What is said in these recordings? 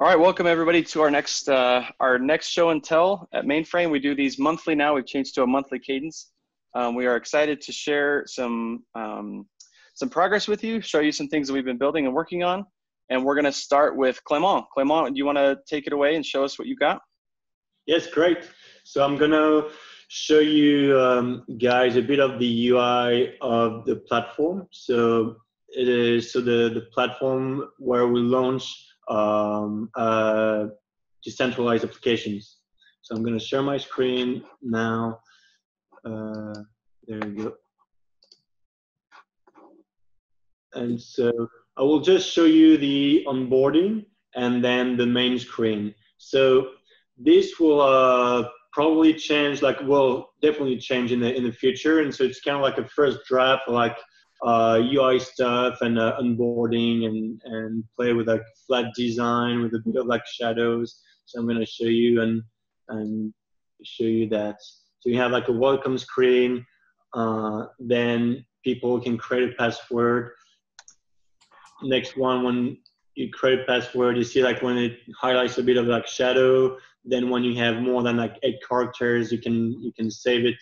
All right, welcome everybody to our next uh, our next show and tell at Mainframe. We do these monthly now. We've changed to a monthly cadence. Um, we are excited to share some um, some progress with you, show you some things that we've been building and working on. And we're going to start with Clement. Clement, do you want to take it away and show us what you got? Yes, great. So I'm going to show you um, guys a bit of the UI of the platform. So it is so the the platform where we launch um, uh, decentralized applications. So I'm going to share my screen now. Uh, there we go. And so I will just show you the onboarding and then the main screen. So this will uh, probably change, like, will definitely change in the in the future. And so it's kind of like a first draft, like uh, UI stuff and uh, onboarding and, and play with like flat design with a bit of like shadows. So I'm going to show you and, and show you that. So you have like a welcome screen. Uh, then people can create a password. Next one, when you create a password, you see like when it highlights a bit of like shadow. Then when you have more than like eight characters, you can you can save it.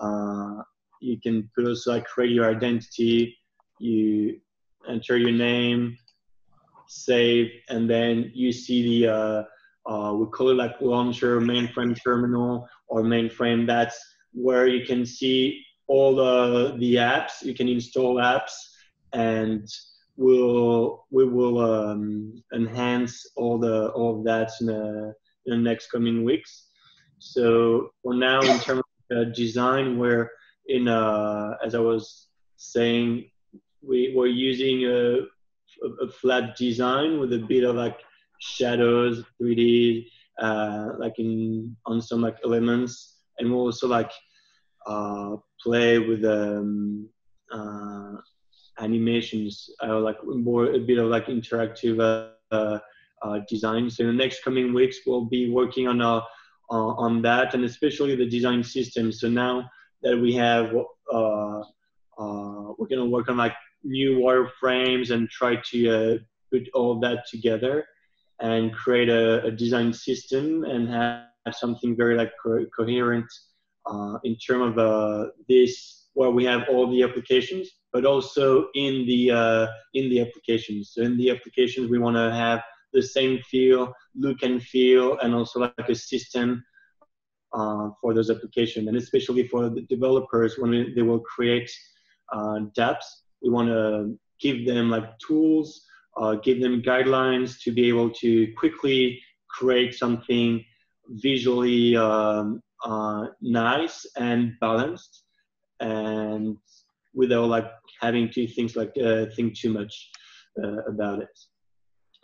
Uh, you can put also like create your identity, you enter your name, save, and then you see the uh, uh, we call it like launcher, mainframe terminal, or mainframe. That's where you can see all the the apps. You can install apps, and we'll we will um, enhance all the all of that in the, in the next coming weeks. So for now, in terms of design, where in uh, as I was saying, we were using a, a, flat design with a bit of like shadows, 3D, uh, like in on some like elements, and we also like uh, play with um, uh, animations, uh, like more a bit of like interactive uh, uh, design. So in the next coming weeks, we'll be working on uh, on that, and especially the design system. So now that we have uh, uh, we're gonna work on like new wireframes and try to uh, put all that together and create a, a design system and have something very like co- coherent uh, in terms of uh, this where we have all the applications but also in the uh, in the applications. So in the applications we want to have the same feel look and feel and also like a system uh, for those applications, and especially for the developers when they will create uh, dApps. We want to give them like tools, uh, give them guidelines to be able to quickly create something visually um, uh, nice and balanced, and without like having to think like uh, think too much about it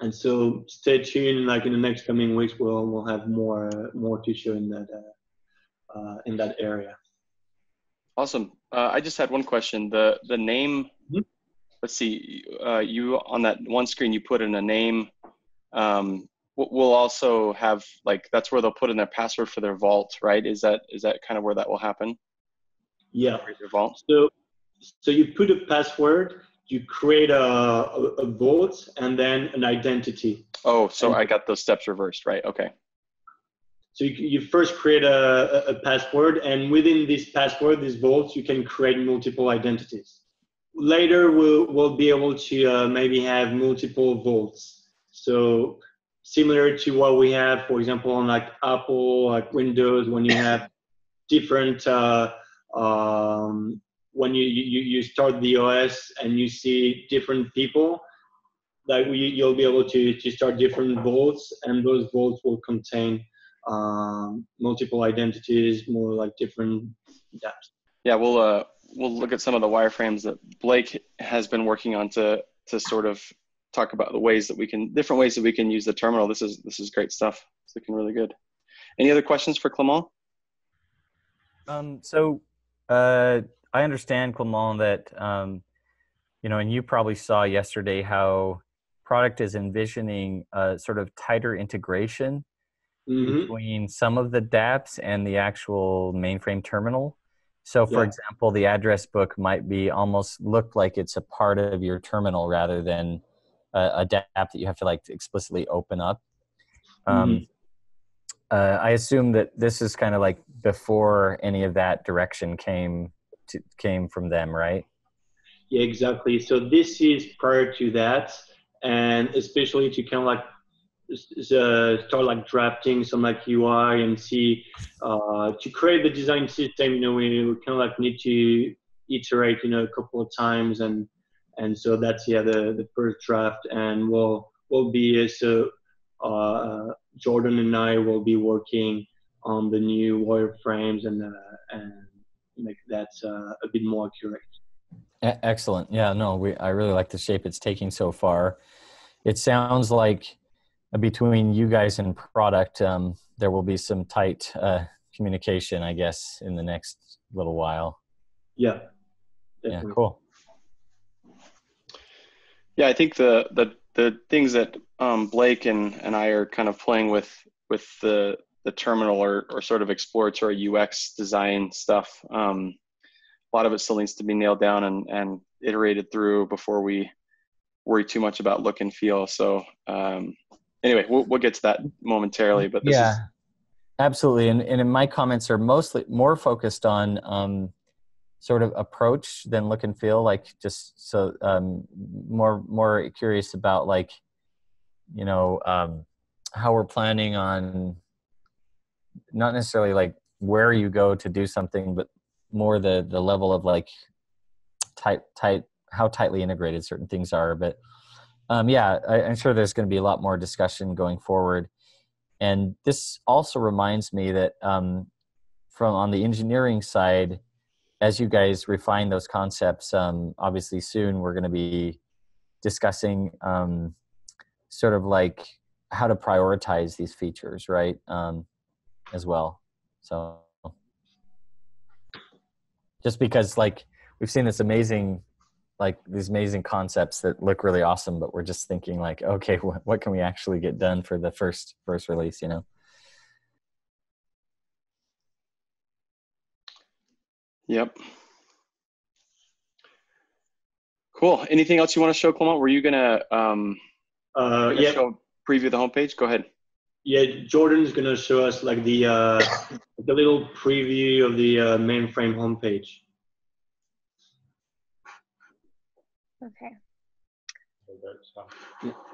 and so stay tuned like in the next coming weeks we'll we'll have more more to show in that uh, uh, in that area. Awesome. Uh, I just had one question. The the name. Mm-hmm. Let's see. Uh, you on that one screen you put in a name. Um, we'll also have like that's where they'll put in their password for their vault, right? Is that is that kind of where that will happen? Yeah. Your vault. So so you put a password, you create a, a, a vault, and then an identity. Oh, so and I got those steps reversed, right? Okay. So you, you first create a, a, password, and within this password, this vault, you can create multiple identities. Later, we'll, we'll be able to uh, maybe have multiple vaults. So similar to what we have, for example, on like Apple, like Windows, when you have different, uh, um, when you, you, you start the OS and you see different people, like we, you'll be able to, to start different vaults, and those vaults will contain um, multiple identities, more like different depths. Yeah, we'll uh, we'll look at some of the wireframes that Blake has been working on to to sort of talk about the ways that we can different ways that we can use the terminal. This is this is great stuff. It's looking really good. Any other questions for Clement? Um, so uh, I understand Clement that um, you know, and you probably saw yesterday how product is envisioning a sort of tighter integration mm-hmm. between some of the dApps and the actual mainframe terminal. So, for yeah. example, the address book might be almost look like it's a part of your terminal rather than a, a dApp that you have to like explicitly open up. Um, Mhm. uh, I assume that this is kind of like before any of that direction came to, came from them, right? Yeah, exactly. So this is prior to that, and especially to kind of like start like drafting some like UI and see uh, to create the design system. You know, we kind of like need to iterate, you know, a couple of times, and and so that's yeah the the first draft, and we'll we'll be so uh, Jordan and I will be working on the new wireframes and uh, and make that a bit more accurate. Excellent. Yeah, no, we I really like the shape it's taking so far. It sounds like between you guys and product, um, there will be some tight uh, communication, I guess, in the next little while. Yeah. Yeah, cool. Yeah, I think the the the things that um, Blake and, and I are kind of playing with with the the terminal or, or sort of exploratory UX design stuff. Um, a lot of it still needs to be nailed down and, and iterated through before we worry too much about look and feel. So um, anyway, we'll, we'll get to that momentarily. But this yeah, is absolutely. And and my comments are mostly more focused on um, sort of approach than look and feel. Like just so um, more more curious about like you know um, how we're planning on not necessarily like where you go to do something, but more the the level of like tight tight how tightly integrated certain things are. But um, yeah, I, I'm sure there's going to be a lot more discussion going forward. And this also reminds me that um, from on the engineering side, as you guys refine those concepts, um, obviously soon we're going to be discussing um, sort of like how to prioritize these features, right? Um, as well. So just because like we've seen this amazing like these amazing concepts that look really awesome but we're just thinking like okay what, what can we actually get done for the first first release you know Yep. Cool. Anything else you want to show, Clement? Were you gonna um, Uh, yeah, show preview the homepage? Go ahead. yeah. Jordan's gonna show us like the uh, the little preview of the uh, mainframe homepage. Okay.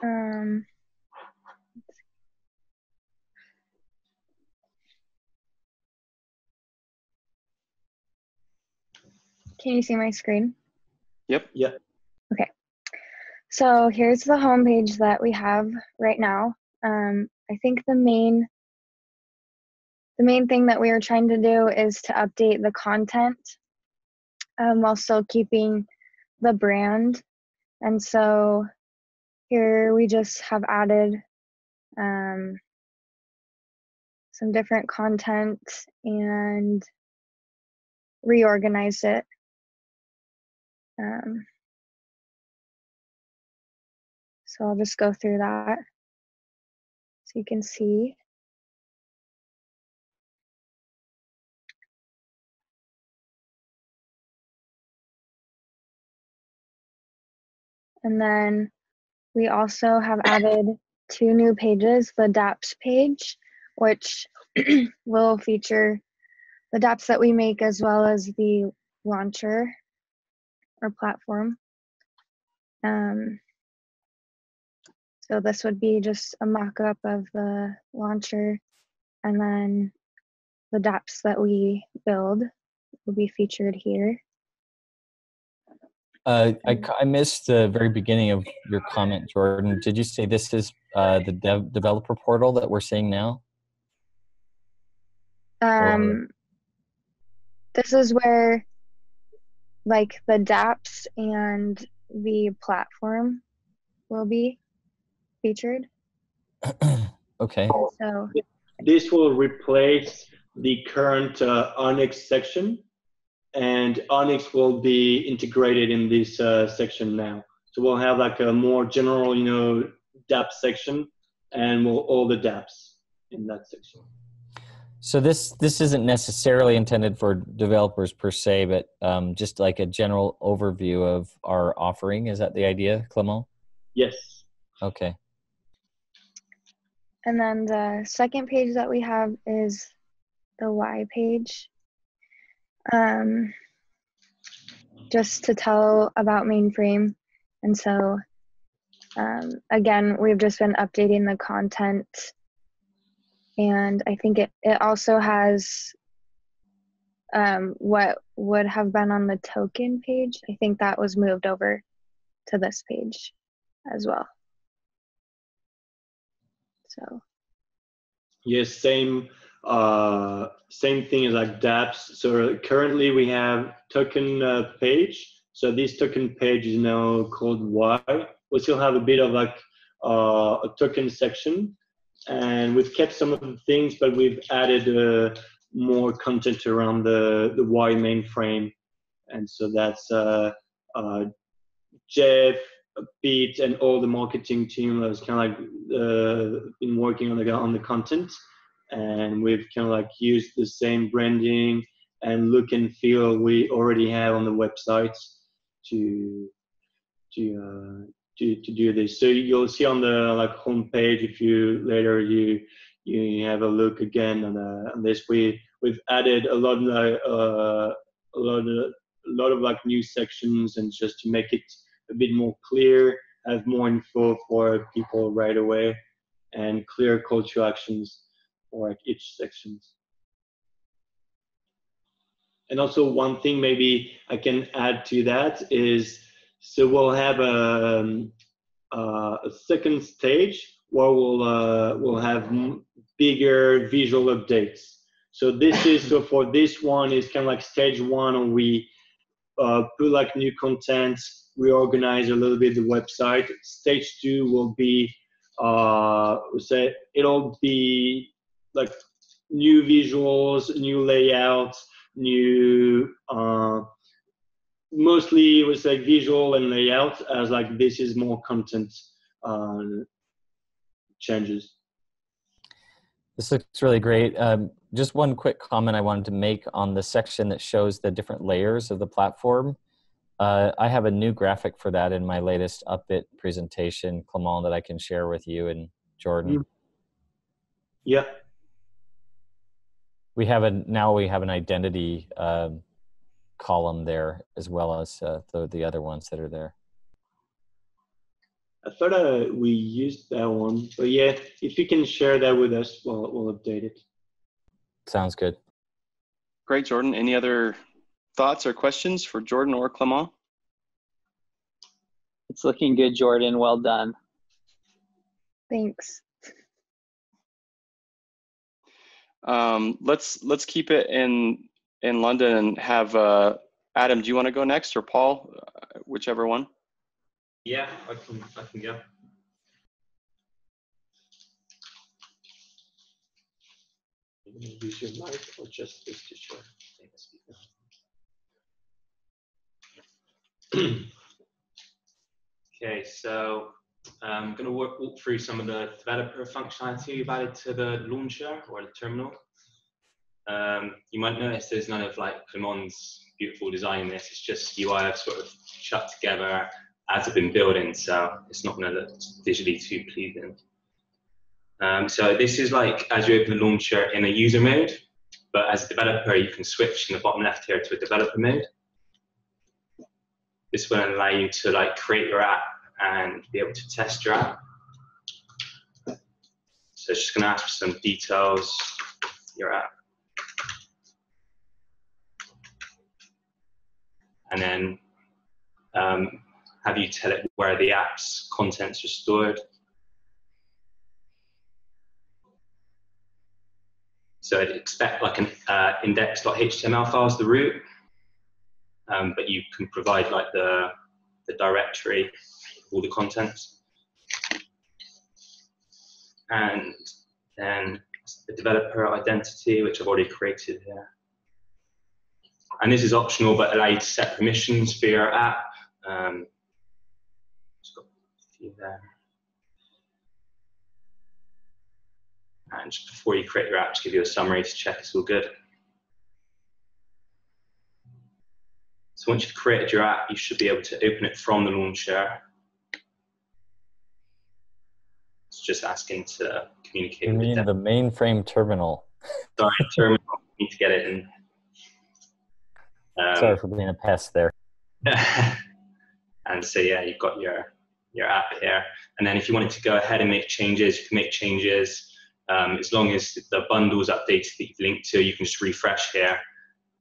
Um, can you see my screen? Yep. Yeah. Okay. So here's the homepage that we have right now. Um, I think the main the main thing that we are trying to do is to update the content um, while still keeping the brand. And so here we just have added um, some different content and reorganized it. Um, so I'll just go through that so you can see. And then we also have added two new pages, the DApps page, which will feature the DApps that we make as well as the launcher or platform. Um, so this would be just a mock-up of the launcher and then the DApps that we build will be featured here. Uh, I, I missed the very beginning of your comment jordan. Did you say this is uh, the dev- developer portal that we're seeing now? Um, this is where like the dApps and the platform will be featured. okay. So This will replace the current uh, Onyx section, and Onyx will be integrated in this uh, section now. So we'll have like a more general, you know, DApp section, and we'll all the DApps in that section. so this this isn't necessarily intended for developers per se but um, just like a general overview of our offering is that the idea clement Yes. okay And then the second page that we have is the why page. Um, just to tell about mainframe. And so um, again, we've just been updating the content and I think it, it also has um, what would have been on the token page. I think that was moved over to this page as well. So. Yes, same uh, same thing as like dApps. So currently we have token uh, page. So this token page is now called Why. We still have a bit of like uh, a token section, and we've kept some of the things, but we've added uh, more content around the the Why mainframe, and so that's uh, uh, Jeff, Pete, and all the marketing team has kind of like been working on the on the content, and we've kind of like used the same branding and look and feel we already have on the website to to uh, to to do this. So you'll see on the like homepage if you later you you have a look again on, uh, on this. We we've added a lot of uh, a lot of a lot of like new sections and just to make it a bit more clear, have more info for people right away, and clear call to actions for like each sections. And also one thing maybe I can add to that is so we'll have a, um, uh, a second stage where we'll uh, we'll have bigger visual updates. So this is so for this one is kind of like stage one, and we uh, put like new content, reorganize a little bit the website. Stage two will be uh, say it'll be like new visuals, new layouts, new uh, mostly it was like visual and layout as like this is more content uh, changes. This looks really great. Um, just one quick comment I wanted to make on the section that shows the different layers of the platform. Uh, I have a new graphic for that in my latest Upbit presentation, Clement, that I can share with you and Jordan. Yeah. We have a now we have an identity um, column there as well as uh, the, the other ones that are there. I thought uh, we used that one, but yeah, if you can share that with us, we'll, we'll update it. Sounds good. Great, Jordan. Any other thoughts or questions for Jordan or Clement? It's looking good, Jordan. Well done. Thanks. Um, let's let's keep it in in London and have uh, Adam. Do you want to go next or Paul, uh, whichever one? Yeah, I can. I can go. Use your mic or just okay, so I'm going to walk, walk through some of the developer functionality we've added to the launcher or the terminal. Um, you might notice there's none of like Clement's beautiful design in this. It's just UI I've sort of shut together as I've been building, so it's not going to look visually too pleasing. Um, so this is like as you open the launcher in a user mode, but as a developer, you can switch in the bottom left here to a developer mode. This will allow you to like create your app and be able to test your app. So it's just going to ask for some details your app. And then um, have you tell it where the app's contents are stored. So I'd expect like an uh, index.html file as the root, um, but you can provide like the, the directory, all the contents. And then the developer identity, which I've already created here. And this is optional, but allow you to set permissions for your app. Um, got a few there. And just before you create your app, to give you a summary to check it's all good. So once you've created your app, you should be able to open it from the launcher. It's just asking to communicate You mean the mainframe terminal? Sorry, terminal. Need to get it in. Um, Sorry for being a pest there. and so yeah, you've got your your app here. And then if you wanted to go ahead and make changes, you can make changes. Um, as long as the bundle is updated that you've linked to, you can just refresh here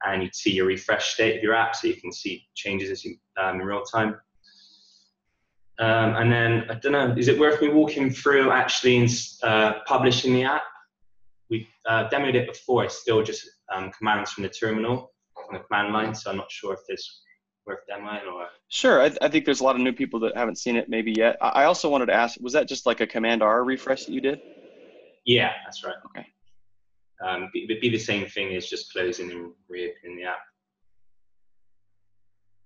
and you'd see your refresh state of your app so you can see changes as you, um, in real time. Um, and then, I don't know, is it worth me walking through actually in, uh, publishing the app? We uh, demoed it before, it's still just um, commands from the terminal on the command line, so I'm not sure if this worth demoing or. Sure. I, I think there's a lot of new people that haven't seen it maybe yet. I I also wanted to ask, was that just like a Command R refresh that you did? Yeah, that's right. Okay. Um, it would be the same thing as just closing and reopening the app.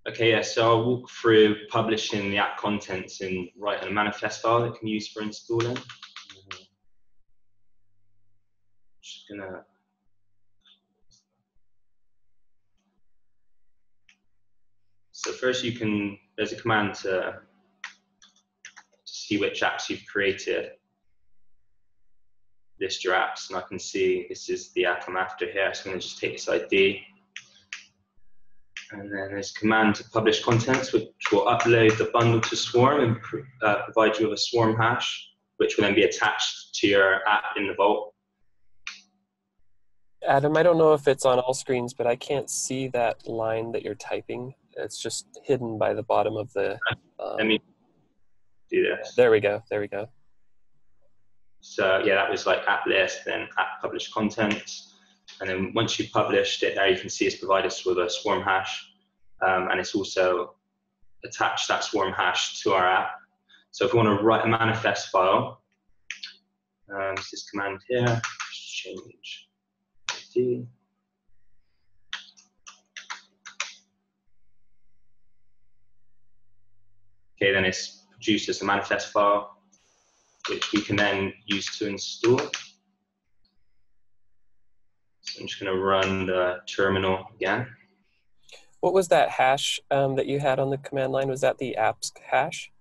Okay, yeah, so I'll walk through publishing the app contents and writing a manifest file that can be used for installing. Mm-hmm. Just gonna. So first you can, there's a command to, to see which apps you've created list your apps and I can see this is the app I'm after here. So I'm to just take this ID. And then there's command to publish contents, which will upload the bundle to Swarm and pr- uh, provide you with a Swarm hash, which will then be attached to your app in the Vault. Adam, I don't know if it's on all screens, but I can't see that line that you're typing. It's just hidden by the bottom of the. Let Um, me do this. there we go. There we go. So yeah, that was like app list, then app publish contents. And then once you've published it, there you can see it's provided us with a Swarm hash. Um, and it's also attached that Swarm hash to our app. So if we want to write a manifest file, um, it's this command here, change ID. Okay, then it's produced as a manifest file which we can then use to install. So I'm just going to run the terminal again. What was that hash um, that you had on the command line? Was that the apps hash?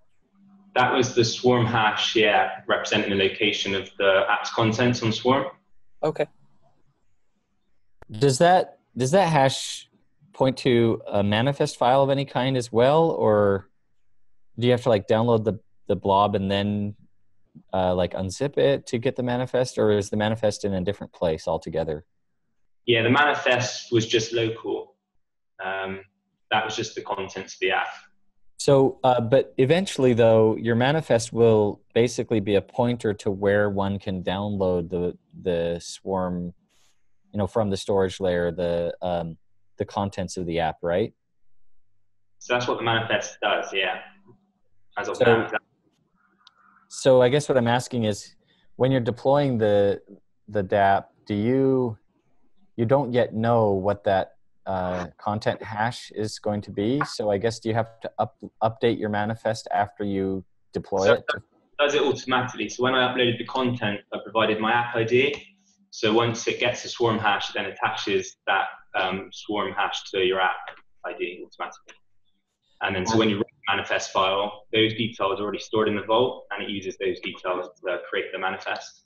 That was the Swarm hash, yeah, representing the location of the app's contents on Swarm. Okay. Does that does that hash point to a manifest file of any kind as well, or do you have to like download the the blob and then uh, like unzip it to get the manifest, or is the manifest in a different place altogether? Yeah, the manifest was just local. Um, that was just the contents of the app. So, uh, but eventually, though, your manifest will basically be a pointer to where one can download the the swarm, you know, from the storage layer, the um, the contents of the app, right? So that's what the manifest does, yeah. As of So- now, So, I guess what I'm asking is, when you're deploying the the DApp, do you you don't yet know what that uh, content hash is going to be? So, I guess do you have to up, update your manifest after you deploy So it? does it automatically. So when I uploaded the content, I provided my app ID. So once it gets the Swarm hash, it then attaches that um, Swarm hash to your app ID automatically. And then so when you run the manifest file, those details are already stored in the vault, and it uses those details to create the manifest.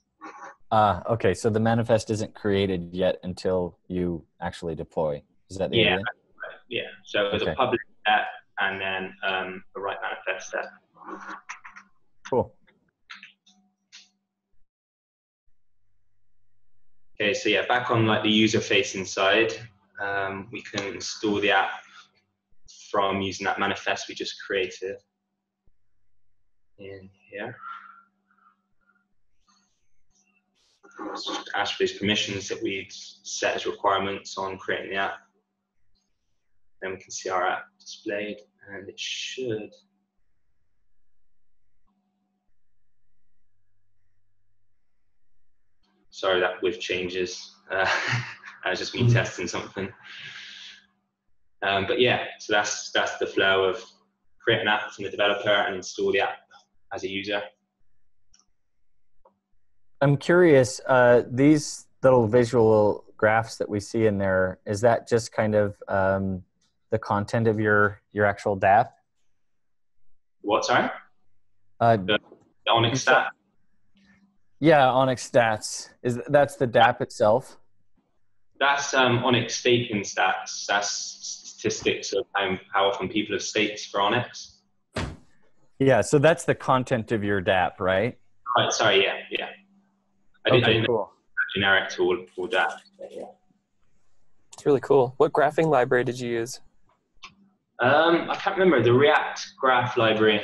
Ah, okay. So the manifest isn't created yet until you actually deploy. Is that the Yeah. idea? Yeah. So there's Okay. a public step and then um, a write manifest step. Cool. Okay, so yeah, back on like the user-facing side, um, we can install the app from using that manifest we just created in here. Ask for these permissions that we'd set as requirements on creating the app. Then we can see our app displayed, and it should. Sorry, that with changes. Uh, that was just me testing something. Um, but yeah, so that's that's the flow of create an app from the developer and install the app as a user. I'm curious. Uh, these little visual graphs that we see in there is that just kind of um, the content of your your actual DAP? What sorry? Uh, The Onyx stack. Yeah, Onyx stats is that's the DAP itself. That's um, Onyx staking stats. That's statistics of how, how often people have staked for Onyx. Yeah, so that's the content of your DAP, right? Right. Sorry. Yeah. Yeah. I, did, I Okay, didn't know cool. generic to all, all that. Yeah. It's really cool. What graphing library did you use? Um, I can't remember the React graph library,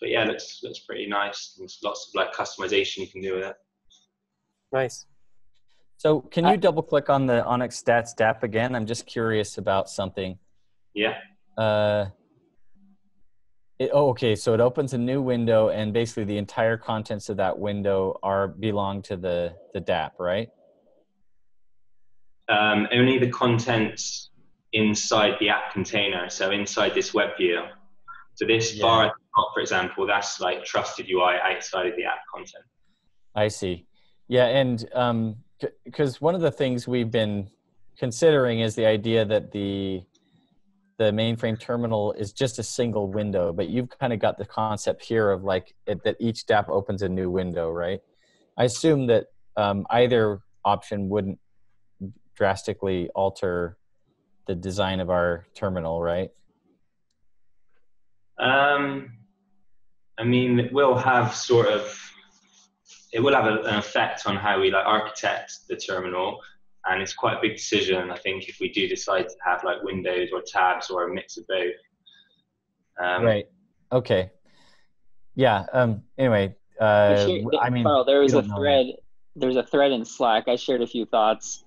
but yeah, looks looks pretty nice. There's lots of like customization you can do with it. Nice. So can you double click on the Onyx stats DAP again? I'm just curious about something. Yeah. Uh, it, oh, okay. So it opens a new window, and basically the entire contents of that window are belong to the the DAP, right? Um, only the contents inside the app container, so inside this web view. So this Yeah. bar at the top, for example, that's like trusted UI outside of the app content. I see. Yeah, and um, because one of the things we've been considering is the idea that the the mainframe terminal is just a single window, but you've kind of got the concept here of like it, that each DApp opens a new window, right? I assume that um, either option wouldn't drastically alter the design of our terminal, right? Um, I mean, it will have sort of, it will have a, an effect on how we like architect the terminal, and it's quite a big decision. I think if we do decide to have like windows or tabs or a mix of both. Um, right. Okay. Yeah. Um. Anyway. I Uh. shared- w- I mean, Carl, there was a don't know. thread. There's a thread in Slack. I shared a few thoughts.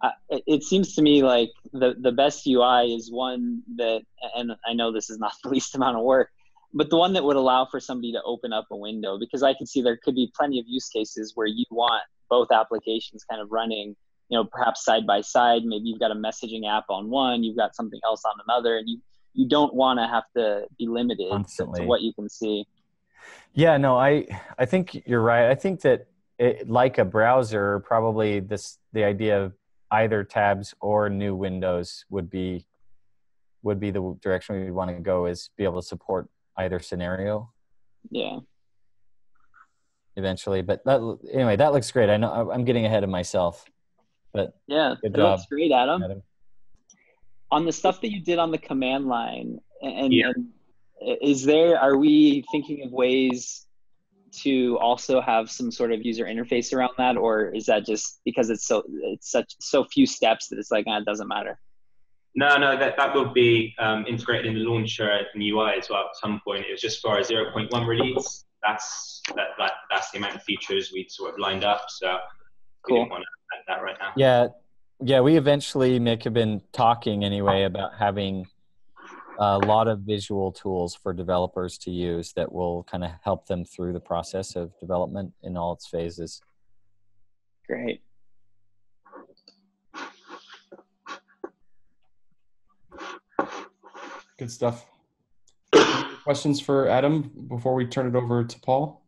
Uh, it, it seems to me like the the best UI is one that, and I know this is not the least amount of work, but the one that would allow for somebody to open up a window because I can see there could be plenty of use cases where you want both applications kind of running, you know, perhaps side by side. Maybe you've got a messaging app on one, you've got something else on another, and you you don't want to have to be limited to, Constantly. to what you can see. Yeah, no, I I think you're right. I think that it, like a browser, probably this the idea of either tabs or new windows would be would be the direction we would want to go is be able to support either scenario Yeah. eventually. But that anyway, that looks great. I know I'm getting ahead of myself, but Yeah, Good it looks job, great, Adam. Adam. On the stuff that you did on the command line, and, Yeah. and is there? Are we thinking of ways to also have some sort of user interface around that, or is that just because it's so it's such so few steps that it's like ah, it doesn't matter? No, no, that, that will be um, integrated in the launcher and UI as well at some point. It was just for a 0.1 release. That's that, that that's the amount of features we'd sort of lined up. So we Cool. didn't want to add that right now. Yeah, yeah. We eventually, Mick, have been talking anyway oh. about having a lot of visual tools for developers to use that will kind of help them through the process of development in all its phases. Great. Good stuff. Questions for Adam before we turn it over to Paul?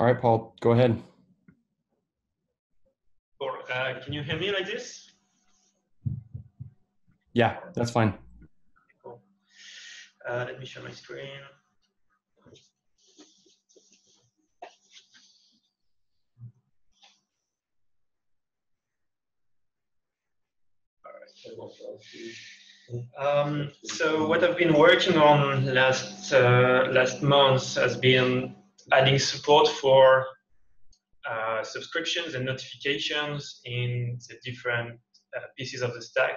All right, Paul, go ahead. Or uh, can you hear me like this? Yeah, that's fine. Cool. Uh, let me share my screen. Um, so what I've been working on last uh, last month has been adding support for uh, subscriptions and notifications in the different uh, pieces of the stack,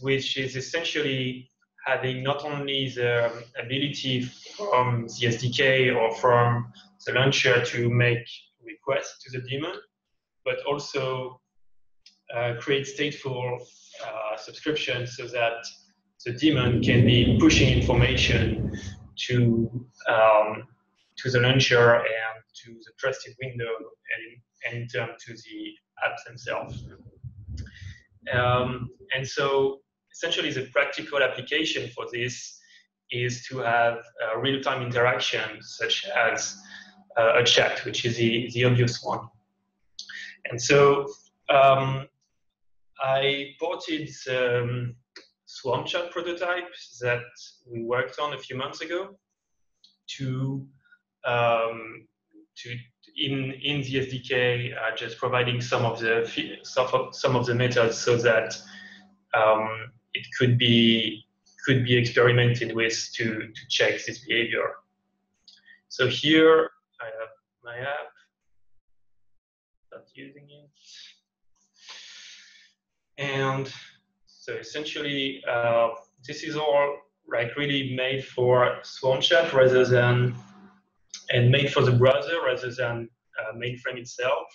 which is essentially having not only the ability from the SDK or from the launcher to make requests to the daemon, but also uh, create stateful uh, subscriptions so that the daemon can be pushing information to um, to the launcher and to the trusted window and, and in to the apps themselves. Um, and so essentially the practical application for this is to have uh, real-time interaction such as uh, a chat, which is the, the obvious one. And so um, I ported the Swarm Chat prototype that we worked on a few months ago to um, to in in the SDK, uh, just providing some of the some of, the methods so that um, it could be could be experimented with to to check this behavior. So here I have my app. Not using it, and so essentially uh, this is all like really made for Swarm chat rather than and made for the browser rather than uh, mainframe itself.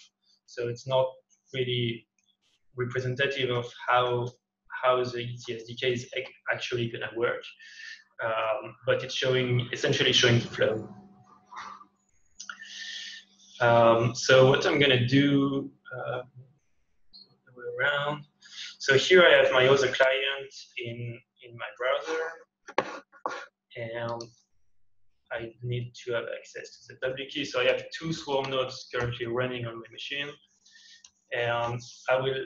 So it's not really representative of how how the ET SDK is actually going to work, um, but it's showing essentially showing the flow. Um, so what I'm going to do uh, around. So here I have my other client in in my browser, and I need to have access to the public key. So I have two Swarm nodes currently running on my machine. And I will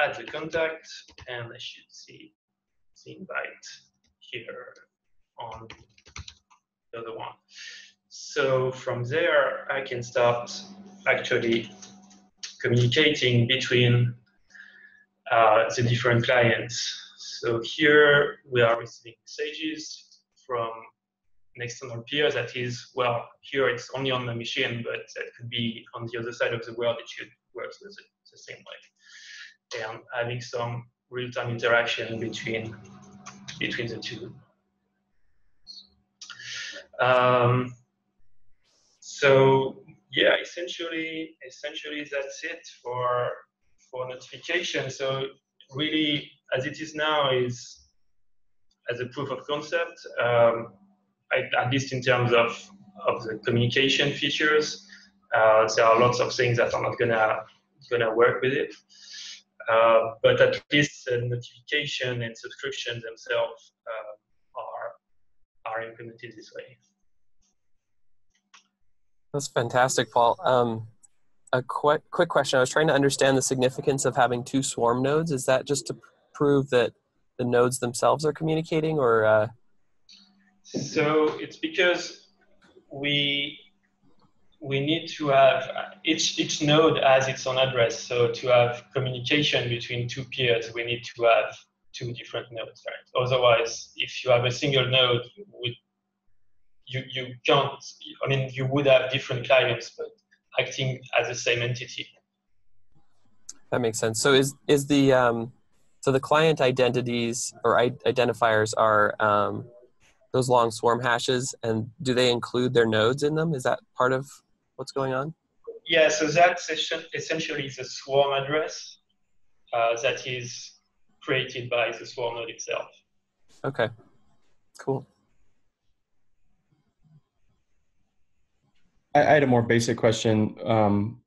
add the contact and I should see the invite here on the other one. So from there, I can start actually communicating between uh, the different clients. So here we are receiving messages from an external peer that is, well, here it's only on the machine, but that could be on the other side of the world, it should work the, the same way. And having some real-time interaction between, between the two. Um, so yeah, essentially, essentially that's it for for notification. So really, as it is now, is as a proof of concept. Um, at least in terms of, of the communication features. Uh, there are lots of things that are not gonna gonna work with it. Uh, but at least notification and subscription themselves uh, are are implemented this way. That's fantastic, Paul. Um, a quick quick question. I was trying to understand the significance of having two swarm nodes. Is that just to prove that the nodes themselves are communicating, or uh, so it's because we we need to have each each node has its own address. So to have communication between two peers, we need to have two different nodes, right? Otherwise, if you have a single node, you would you you can't. I mean, you would have different clients, but acting as the same entity. That makes sense. So is is the um, so the client identities or identifiers are um, those long swarm hashes and do they include their nodes in them? Is that part of what's going on? Yeah so that's essentially the swarm address uh, that is created by the swarm node itself. Okay cool. I, I had a more basic question. Um,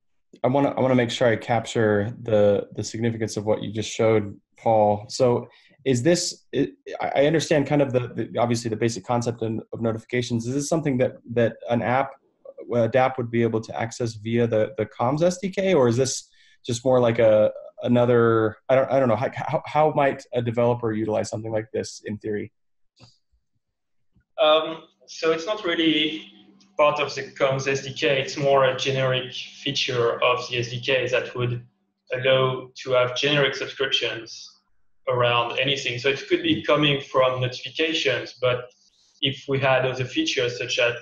I want to I want to make sure I capture the the significance of what you just showed, Paul. So is this i understand kind of the, the, obviously the basic concept of, notifications. Is this something that that an app a dapp would be able to access via the the comms sdk or is this just more like a another i don't i don't know how, how might a developer utilize something like this in theory? Um, so it's not really part of the comms sdk it's more a generic feature of the sdk that would allow to have generic subscriptions around anything. So it could be coming from notifications, but if we had other features such as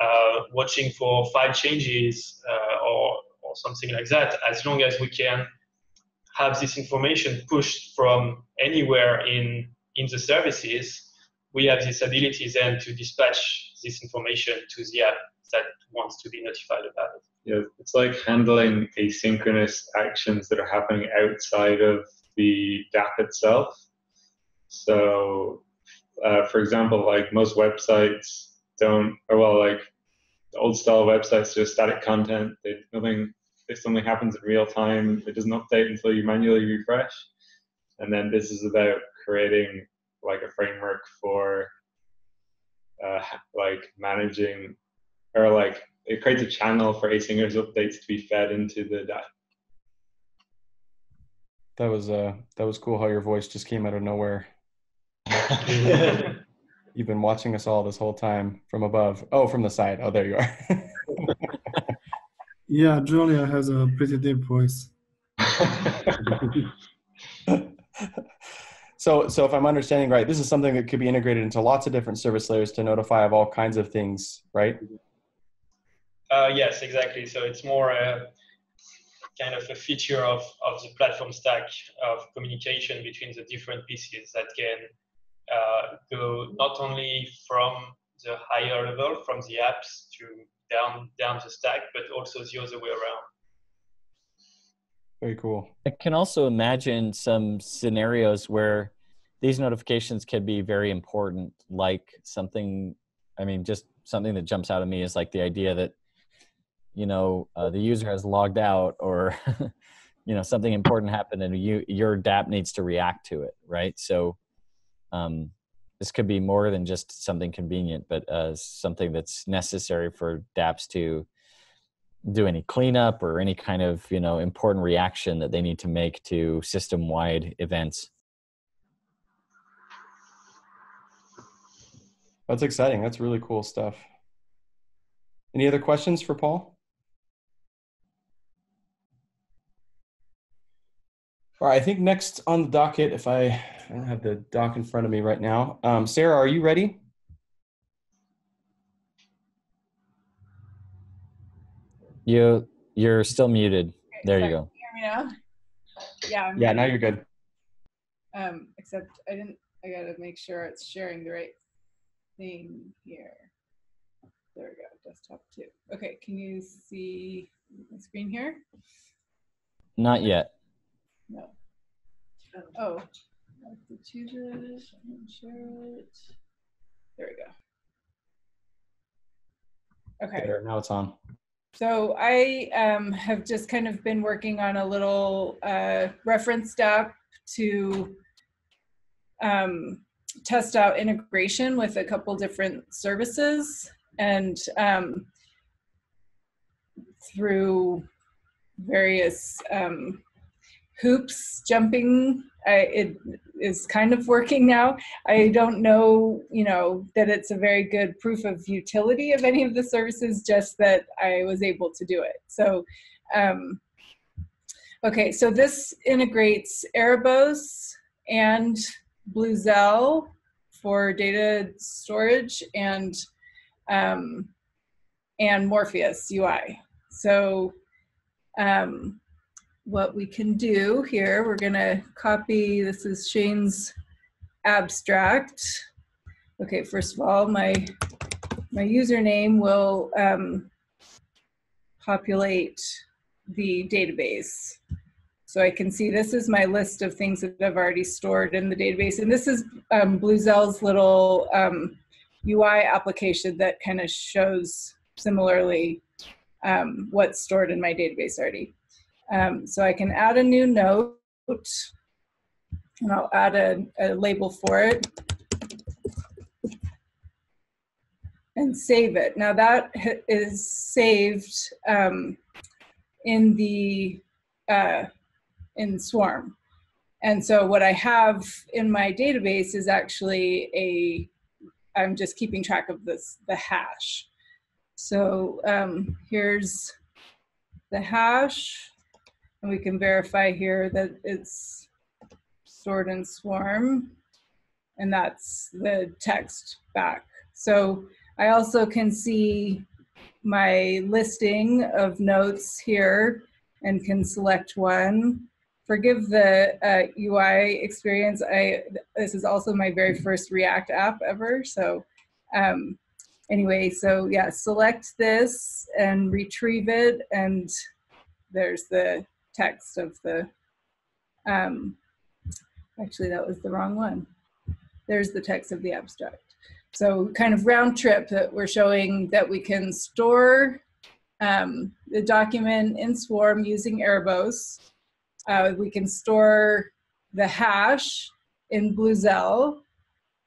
uh, watching for file changes uh, or, or something like that, as long as we can have this information pushed from anywhere in, in the services, we have this ability then to dispatch this information to the app that wants to be notified about it. Yeah, it's like handling asynchronous actions that are happening outside of the dapp itself. So, uh, for example, like most websites don't, or well, like old style websites, just static content. They, nothing, if something happens in real time, it doesn't update until you manually refresh. And then this is about creating like a framework for uh, like managing or like it creates a channel for asynchronous updates to be fed into the that was uh that was cool how your voice just came out of nowhere. You've been watching us all this whole time from above. Oh, from the side. Oh, there you are. yeah, Julia has a pretty deep voice. so, so if I'm understanding right, this is something that could be integrated into lots of different service layers to notify of all kinds of things, right? Uh, yes, exactly. So it's more a kind of a feature of, of the platform stack of communication between the different pieces that can uh, go not only from the higher level, from the apps to down down the stack, but also the other way around. Very cool. I can also imagine some scenarios where these notifications can be very important, like something, I mean, just something that jumps out at me is like the idea that, you know, uh, the user has logged out or, you know, something important happened and you, your DApp needs to react to it, right? So um, this could be more than just something convenient, but uh, something that's necessary for dApps to do any cleanup or any kind of you know important reaction that they need to make to system-wide events. That's exciting. That's really cool stuff. Any other questions for Paul? All right, I think next on the docket, if I, I don't have the doc in front of me right now. Um, Sarah, are you ready? You you're still muted. There you go. Hear me now? Yeah. I'm yeah, now you're good. Um, except I didn't. I gotta make sure it's sharing the right thing here. There we go. Desktop two. Okay. Can you see the screen here? Not yet. No. Oh, I have to choose it and share it. There we go. Okay. There, now it's on. So I um, have just kind of been working on a little uh, reference step to um, test out integration with a couple different services and um, through various um, hoops jumping I, it is kind of working now. I don't know you know that it's a very good proof of utility of any of the services just that i was able to do it. So um, okay so this integrates erebos and Bluzelle for data storage and um, and morpheus ui so um, what we can do here, we're gonna copy, this is Shane's abstract. Okay, first of all, my, my username will um, populate the database. So I can see this is my list of things that I've already stored in the database. And this is um, Bluzelle's little um, UI application that kind of shows similarly um, what's stored in my database already. Um, so I can add a new note and I'll add a, a label for it and save it. Now that is saved um, in the uh, in Swarm. And so what I have in my database is actually a, I'm just keeping track of this, the hash. So um, here's the hash and we can verify here that it's stored in Swarm, and that's the text back. So I also can see my listing of notes here and can select one. Forgive the uh, UI experience. I This is also my very first React app ever. So um, anyway, so yeah, select this and retrieve it. And there's the text of the, um, actually that was the wrong one. There's the text of the abstract. So kind of round trip that we're showing that we can store um, the document in Swarm using Erebos. Uh, we can store the hash in Bluzelle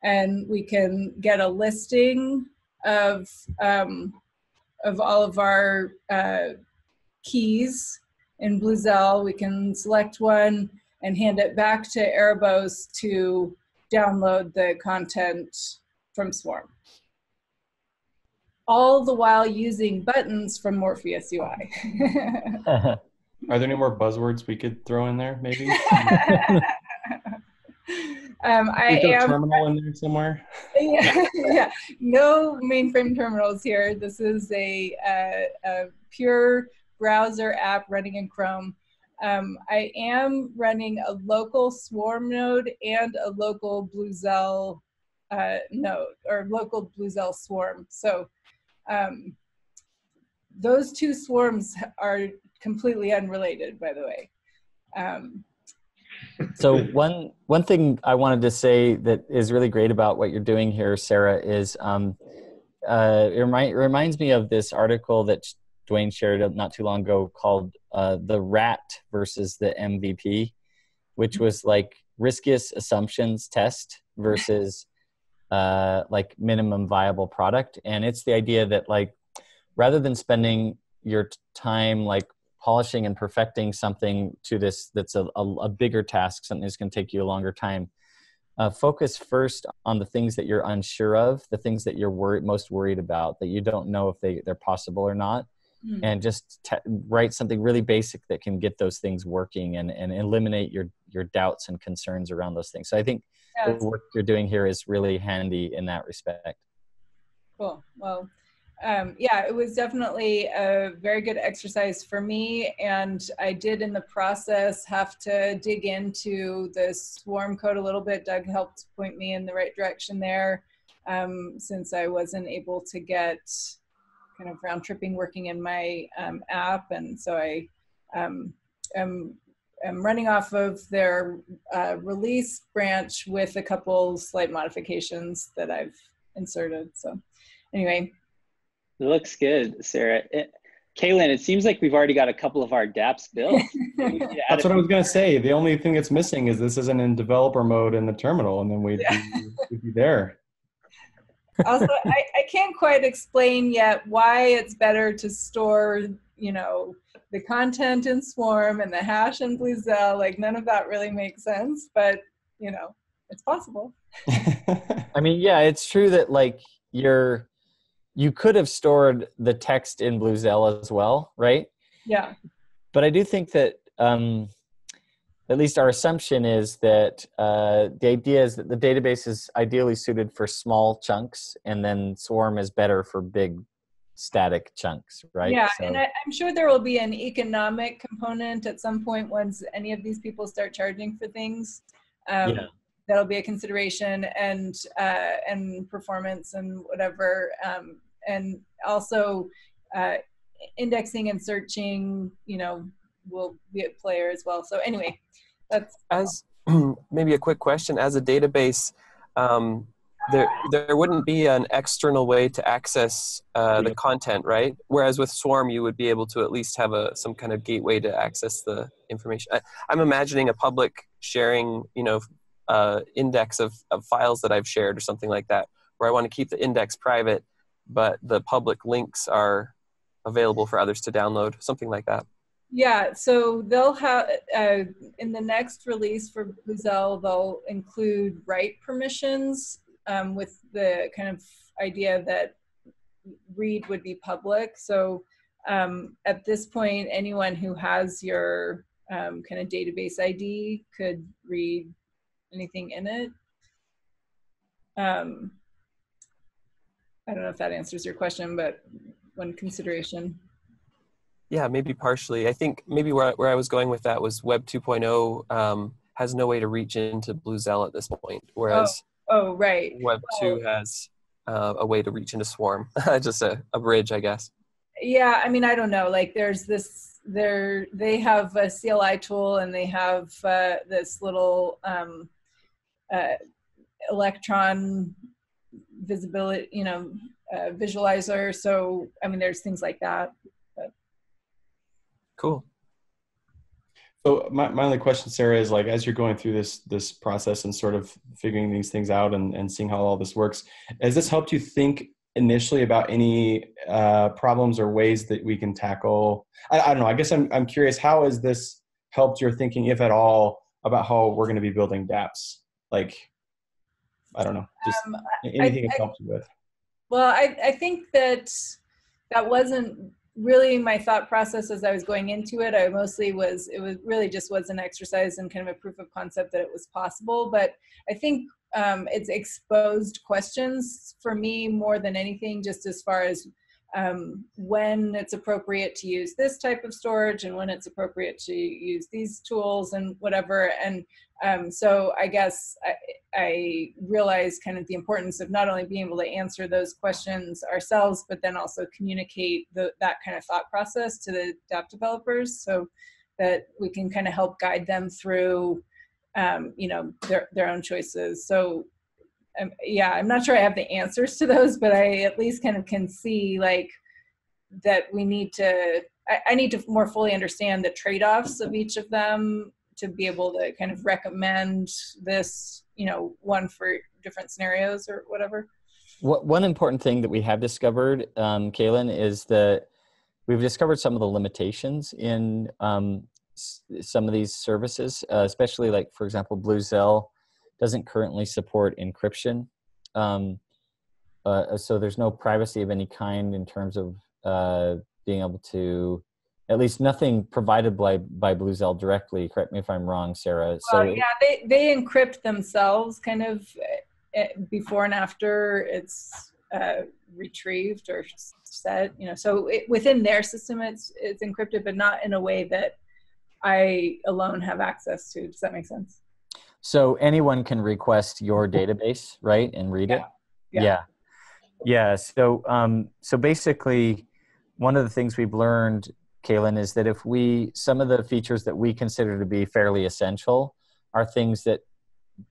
and we can get a listing of, um, of all of our uh, keys in Bluzelle, we can select one and hand it back to Erebos to download the content from Swarm. All the while using buttons from Morpheus UI. Are there any more buzzwords we could throw in there, maybe? um, I Is there a am terminal in there somewhere. yeah, yeah, no mainframe terminals here. This is a, uh, a pure browser app running in Chrome. Um, I am running a local Swarm node and a local Bluzelle uh, node or local Bluzelle Swarm. So um, those two swarms are completely unrelated, by the way. Um, so one one thing I wanted to say that is really great about what you're doing here, Sarah, is um, uh, it, remind, it reminds me of this article that Dwayne shared not too long ago called uh, "The Rat versus the MVP," which was like riskiest assumptions test versus uh, like minimum viable product, and it's the idea that like rather than spending your time like polishing and perfecting something to this that's a, a, a bigger task, something that's going to take you a longer time. Uh, focus first on the things that you're unsure of, the things that you're worried, most worried about, that you don't know if they, they're possible or not. Mm. And just te- write something really basic that can get those things working and, and eliminate your, your doubts and concerns around those things. So I think yes. the work you're doing here is really handy in that respect. Cool. Well, um, yeah, it was definitely a very good exercise for me. And I did in the process have to dig into the swarm code a little bit. Doug helped point me in the right direction there um, since I wasn't able to get kind of round tripping working in my um, app. And so I um, am, am running off of their uh, release branch with a couple slight modifications that I've inserted. So anyway, it looks good, Sarah. It, Kaylin, it seems like we've already got a couple of our dApps built. that's what I was going to say. The only thing that's missing is this isn't in developer mode in the terminal, and then we'd, yeah. be, we'd be there. Also, I, I can't quite explain yet why it's better to store, you know, the content in Swarm and the hash in Bluzelle. Like, none of that really makes sense, but, you know, it's possible. I mean, yeah, it's true that, like, you're you could have stored the text in Bluzelle as well, right? Yeah. But I do think that um, at least our assumption is that uh, the idea is that the database is ideally suited for small chunks, and then Swarm is better for big static chunks, right? Yeah, so. and I, am sure there will be an economic component at some point once any of these people start charging for things. Um, yeah that'll be a consideration and uh, and performance and whatever um, and also uh, indexing and searching you know will be at player as well. So anyway that's as maybe a quick question as a database um, there there wouldn't be an external way to access uh, the content right? Whereas with swarm you would be able to at least have a some kind of gateway to access the information. I, am I'm imagining a public sharing you know uh, index of, of files that I've shared or something like that, where I want to keep the index private, but the public links are available for others to download, something like that. Yeah, so they'll have uh, in the next release for Bluzelle, they'll include write permissions um, with the kind of idea that read would be public. So um, at this point, anyone who has your um, kind of database ID could read anything in it. Um, I don't know if that answers your question, but one consideration. Yeah, maybe partially. I think maybe where, where I was going with that was Web 2.0 um, has no way to reach into Bluzelle at this point, whereas oh, oh right. Web 2 has uh, a way to reach into Swarm, just a, a bridge, I guess. Yeah, I mean, I don't know. Like, there's this there they have a CLI tool and they have uh, this little um, uh, electron visibility, you know, uh, visualizer. So, I mean, there's things like that. But. Cool. So my, my only question, Sarah, is like as you're going through this this process and sort of figuring these things out and, and seeing how all this works, has this helped you think initially about any uh, problems or ways that we can tackle? I, I don't know. I guess I'm I'm curious. How has this helped your thinking, if at all, about how we're going to be building DApps? like I don't know. Just Um, anything I- it helps you with. Well, I, I think that that wasn't really my thought process as I was going into it. I mostly was, it was really just was an exercise and kind of a proof of concept that it was possible. But I think um, it's exposed questions for me more than anything, just as far as um, when it's appropriate to use this type of storage and when it's appropriate to use these tools and whatever. And um, so I guess I, I realized kind of the importance of not only being able to answer those questions ourselves, but then also communicate the, that kind of thought process to the app developers so that we can kind of help guide them through, um, you know, their, their own choices. So yeah, I'm not sure I have the answers to those, but I at least kind of can see like that we need to, I, I need to more fully understand the trade-offs of each of them to be able to kind of recommend this, you know, one for different scenarios or whatever. What, one important thing that we have discovered, um, Kaylin, is that we've discovered some of the limitations in um, s- some of these services, uh, especially like, for example, Bluzelle doesn't currently support encryption. Um, uh, so there's no privacy of any kind in terms of uh, being able to, at least nothing provided by, by Bluzelle directly. Correct me if I'm wrong, Sarah. So Well, yeah, they, they encrypt themselves kind of uh, before and after it's uh, retrieved or set, you know, so it, within their system, it's, it's encrypted, but not in a way that I alone have access to. Does that make sense? So anyone can request your database, right, and read it. Yeah. Yeah. Yeah. So, um, so basically, one of the things we've learned, Kaylin, is that if we some of the features that we consider to be fairly essential are things that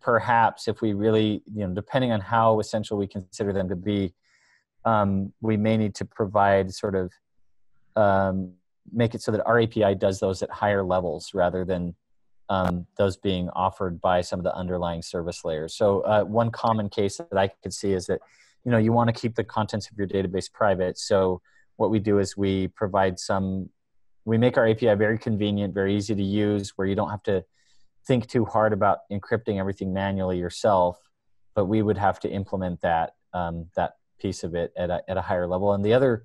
perhaps, if we really, you know, depending on how essential we consider them to be, um, we may need to provide sort of um, make it so that our API does those at higher levels rather than um, those being offered by some of the underlying service layers. So uh, one common case that I could see is that you know you want to keep the contents of your database private. So what we do is we provide some, we make our API very convenient, very easy to use, where you don't have to think too hard about encrypting everything manually yourself. But we would have to implement that um, that piece of it at a, at a higher level. And the other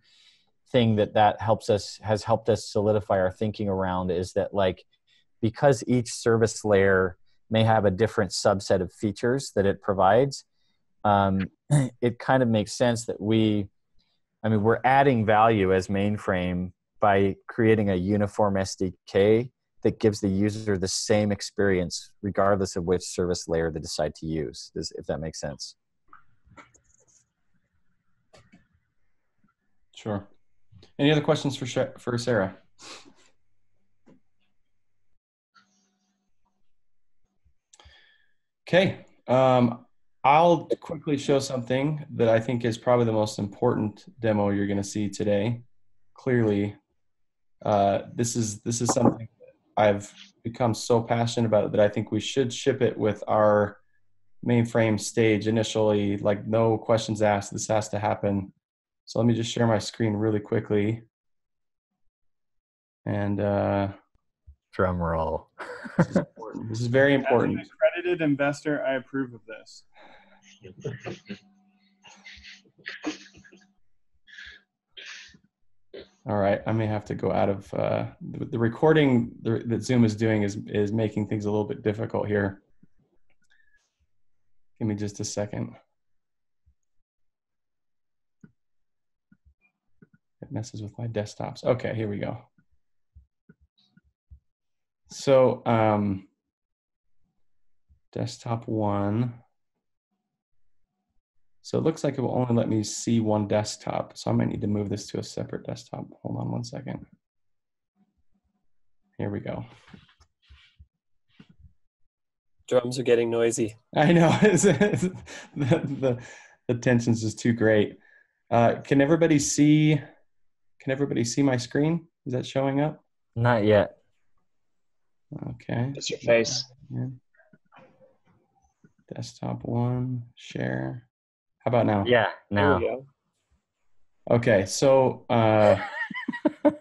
thing that that helps us has helped us solidify our thinking around is that like because each service layer may have a different subset of features that it provides um, it kind of makes sense that we i mean we're adding value as mainframe by creating a uniform sdk that gives the user the same experience regardless of which service layer they decide to use if that makes sense Sure. Any other questions for for Sarah? Okay. Um, I'll quickly show something that I think is probably the most important demo you're going to see today. Clearly, uh, this is this is something that I've become so passionate about that I think we should ship it with our mainframe stage initially. Like no questions asked. This has to happen. So let me just share my screen really quickly. And uh, drum roll this is. This is very important. Investor, I approve of this. All right, I may have to go out of uh, the, the recording that Zoom is doing is is making things a little bit difficult here. Give me just a second. It messes with my desktops. Okay, here we go. So, um, desktop one. So it looks like it will only let me see one desktop. So I might need to move this to a separate desktop. Hold on one second. Here we go. Drums are getting noisy. I know the, the, the tension's just too great. Uh, can everybody see? Can everybody see my screen? Is that showing up? not yet Okay. It's your face. Yeah. Desktop one, share. How about now? yeah now. Okay, so uh,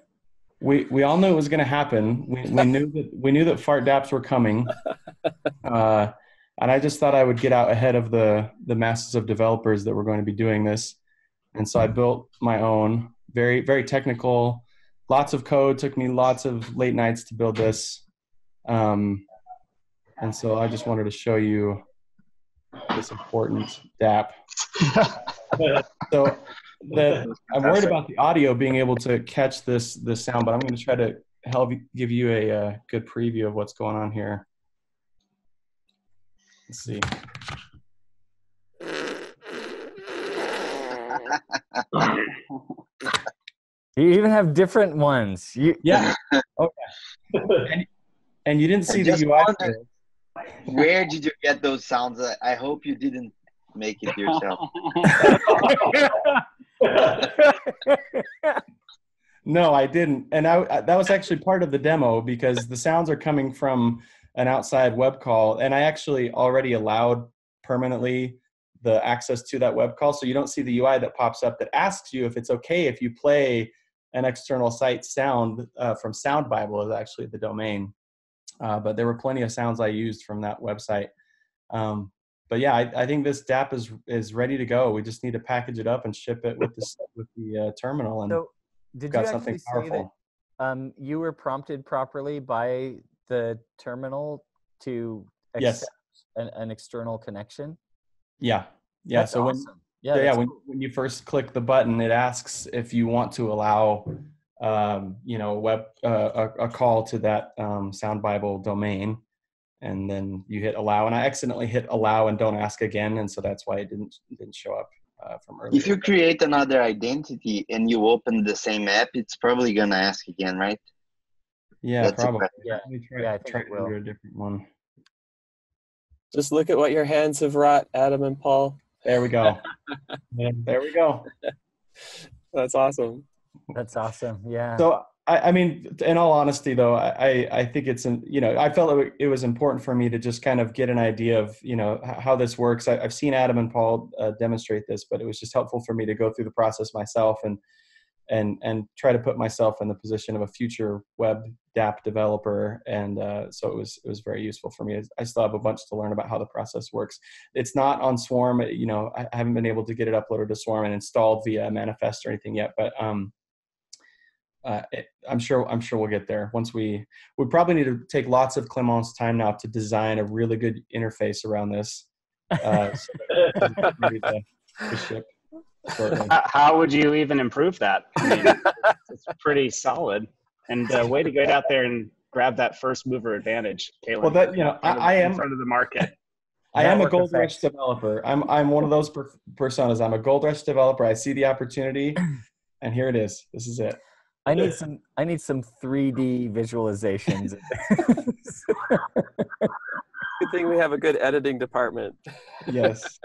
we we all knew it was going to happen. We, we knew that we knew that fart daps were coming, uh, and I just thought I would get out ahead of the the masses of developers that were going to be doing this, and so I built my own very very technical, lots of code. Took me lots of late nights to build this, um, and so I just wanted to show you this important DApp. so the, I'm worried about the audio being able to catch this this sound, but I'm going to try to help give you a, uh good preview of what's going on here. Let's see. You even have different ones. You yeah. Okay. And, and you didn't see the just UI. Where did you get those sounds? I, hope you didn't make it yourself. No, I didn't, and I- that was actually part of the demo because the sounds are coming from an outside web call, and I actually already allowed permanently the access to that web call, so you don't see the UI that pops up that asks you if it's okay if you play an external site sound uh, from Sound Bible is actually the domain, uh, but there were plenty of sounds I used from that website. Um, but yeah, I, I think this DAP is is ready to go. We just need to package it up and ship it with the with the uh, terminal, and So, did got you something powerful. that um, you were prompted properly by the terminal to Yes. an, an external connection? Yeah, yeah. That's so when. Yeah, yeah, when when you first click the button, it asks if you want to allow, um, you know, a web uh, a, a call to that um, Sound Bible domain, and then you hit allow. And I accidentally hit allow and don't ask again, and so that's why it didn't didn't show up uh, from earlier. if you create another identity and you open the same app, it's probably gonna ask again, right? yeah, that's probably. Yeah, Let me try, yeah, I try it it will. a different one. Just look at what your hands have wrought, Adam and Paul. There we go. Yeah, there we go. That's awesome. That's awesome. Yeah. So I, I mean, in all honesty, though, I, I- think it's an, you know, I felt it, was important for me to just kind of get an idea of, you know, how this works. I, I've seen Adam and Paul uh, demonstrate this, but it was just helpful for me to go through the process myself and and and try to put myself in the position of a future web DApp developer. And uh, so it was it was very useful for me. I still have a bunch to learn about how the process works. It's not on Swarm. You know, I I haven't been able to get it uploaded to Swarm and installed via Manifest or anything yet, but um, uh, it, I'm sure I'm sure we'll get there once we we probably need to take lots of Clement's time now to design a really good interface around this. Uh, so that it's ready to, to ship. How- How would you even improve that? I mean, it's, it's pretty solid. And uh, way to get out there and grab that first mover advantage, Caitlin. Well, that you know, I, in front of- I in am front of the market. I am a Network Gold Rush developer. I'm I'm one of those per- personas. I'm a Gold Rush developer. I see the opportunity, and here it is. This is it. I need some. I need some 3D visualizations. Good thing we have a good editing department. Yes.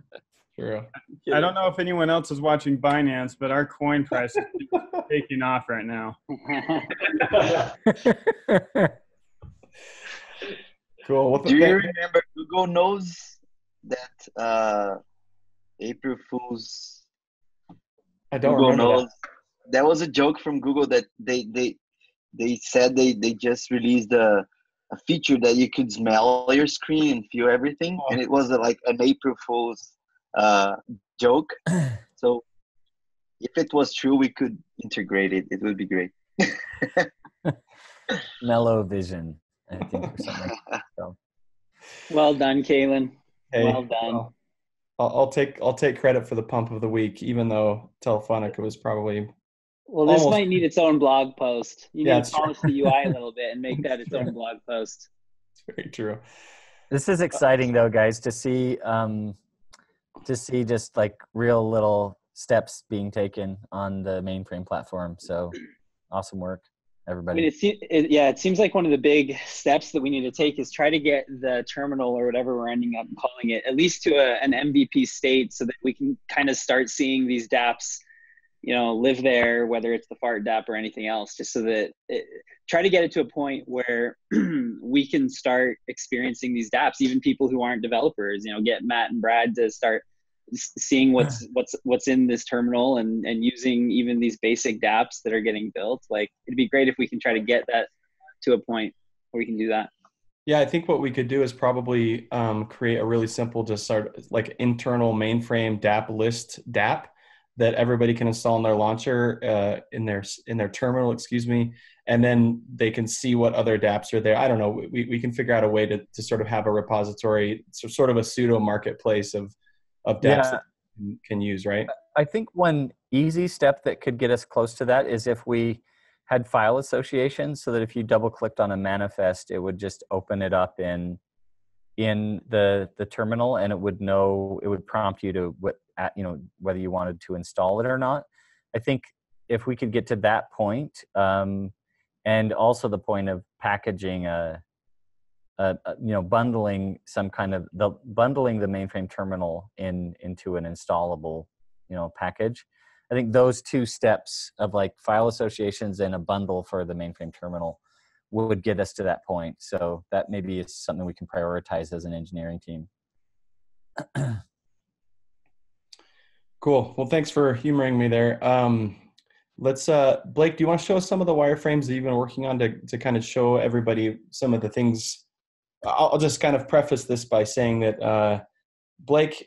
True. I don't know if anyone else is watching Binance, but our coin price is taking off right now. Cool. Well, Do you th- remember Google Nose that uh, April Fools? I don't Google remember knows. That. Was a joke from Google that they they they said they they just released a a feature that you could smell your screen and feel everything, and it was a, like an April Fools uh, joke. so if it was true, we could integrate it. It would be great. Mellow vision, I think, or something. So, Well done, Kaylin. Hey, well done. well, I'll, I'll take I'll take credit for the pump of the week, even though Telefonica was probably Well, this almost- might need its own blog post. You Yeah, need to polish the UI a little bit and make that its own blog post. It's very true. this is exciting, though, guys, to see um, to see just like real little steps being taken on the mainframe platform. So, awesome work, everybody. I everybody. mean, it, se- it, yeah, it seems like one of the big steps that we need to take is try to get the terminal or whatever we're ending up calling it at least to a, an MVP state so that we can kind of start seeing these DApps, you know, live there, whether it's the fart DApp or anything else, just so that it, try to get it to a point where we can start experiencing these DApps, even people who aren't developers, you know, get Matt and Brad to start seeing what's what's what's in this terminal and and using even these basic dapps that are getting built. Like it'd be great if we can try to get that to a point where we can do that. Yeah, I think what we could do is probably um, create a really simple, just sort of like internal mainframe DAP list DApp that everybody can install in their launcher uh, in their in their terminal, excuse me, and then they can see what other DApps are there. I don't know. We, we can figure out a way to, to sort of have a repository, so sort of a pseudo marketplace of of DApps Yeah. that can, can use, right? I think one easy step that could get us close to that is if we had file associations so that if you double clicked on a manifest, it would just open it up in in the the terminal and it would know it would prompt you to what at, you know whether you wanted to install it or not. I think if we could get to that point, um, and also the point of packaging a, a, a you know bundling some kind of the bundling the mainframe terminal in into an installable you know package i think those two steps of like file associations and a bundle for the mainframe terminal would get us to that point so that maybe is something we can prioritize as an engineering team Cool. Well, thanks for humoring me there. Um, let's, uh, Blake, do you want to show us some of the wireframes that you've been working on to, to kind of show everybody some of the things? I'll, just kind of preface this by saying that uh, Blake,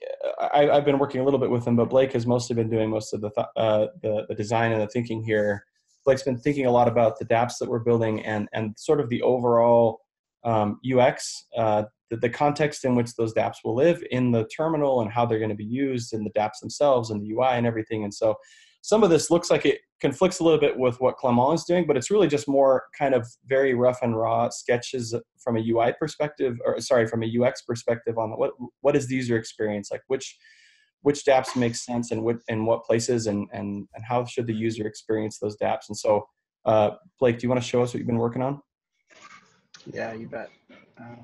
I, I've been working a little bit with him, but Blake has mostly been doing most of the, th- uh, the, the design and the thinking here. Blake's been thinking a lot about the dApps that we're building and, and sort of the overall um, UX, uh, the, the context in which those dApps will live in the terminal and how they're going to be used in the dApps themselves and the UI and everything. And so some of this looks like it conflicts a little bit with what Clement is doing, but it's really just more kind of very rough and raw sketches from a UI perspective, or sorry, from a UX perspective on what what is the user experience like, which which dApps make sense and what in what places, and and and how should the user experience those dApps. And so, uh, Blake, do you want to show us what you've been working on? Yeah, you bet. Um,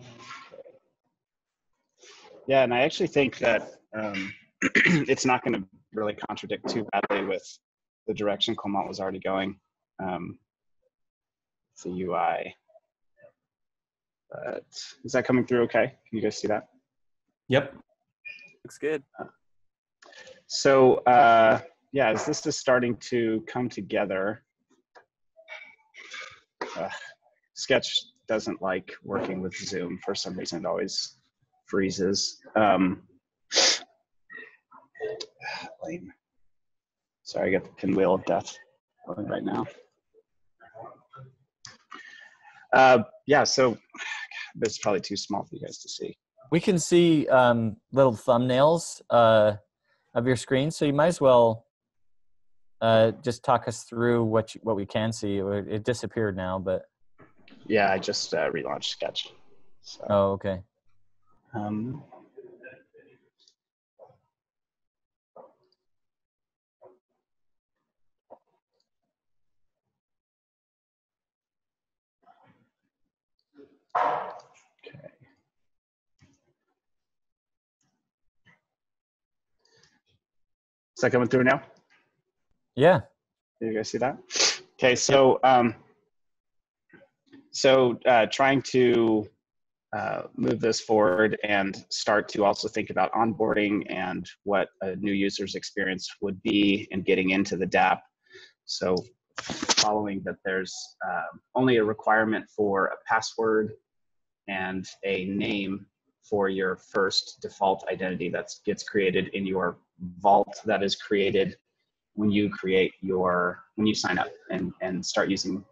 yeah, and I actually think that um, it's not going to really contradict too badly with the direction Clement was already going. Um, it's a UI. But is that coming through okay? Can you guys see that? Yep. Looks good. So uh, yeah, as this is starting to come together, uh, Sketch doesn't like working with Zoom for some reason. It always freezes. Um, lame. Sorry, I got the pinwheel of death going right now. Uh, yeah, so this is probably too small for you guys to see. we can see um, little thumbnails uh, of your screen so you might as well uh, just talk us through what you, what we can see it it disappeared now but Yeah, I just uh, relaunched Sketch. So, oh okay um, Is that coming through now? yeah you guys see that? Okay, so um, so uh, trying to uh, move this forward and start to also think about onboarding and what a new user's experience would be in getting into the DApp. So following that there's um, only a requirement for a password and a name for your first default identity that gets created in your vault that is created when you create your when you sign up and and start using